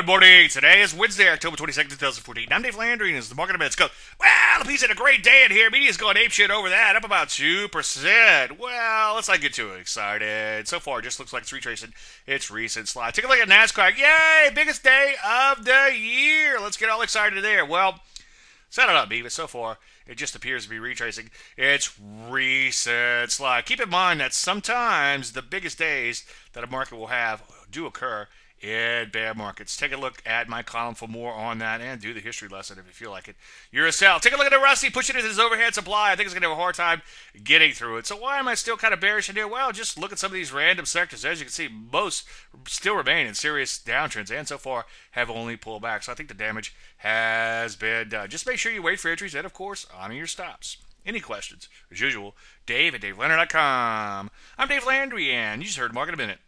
Good morning. Today is Wednesday, October 22nd, 2014. I'm Dave Landry, and it's the market events go. Well, piece had a great day in here. Media's going ape shit over that, up about 2%. Well, let's not get too excited. So far, it just looks like it's retracing its recent slide. Take a look at NASDAQ. Yay! Biggest day of the year. Let's get all excited there. Well, set it up, B, but so far, it just appears to be retracing its recent slide. Keep in mind that sometimes the biggest days that a market will have do occur in bear markets. Take a look at my column for more on that and do the history lesson if you feel like it. Sell. Take a look at the Rusty, push it into this overhead supply. I think it's going to have a hard time getting through it. So why am I still kind of bearish in here? Well, just look at some of these random sectors. As you can see, most still remain in serious downtrends and so far have only pulled back. So I think the damage has been done. Just make sure you wait for entries and, of course, honor your stops. Any questions? As usual, Dave at DaveLandry.com. I'm Dave Landry, and you just heard Market a Minute.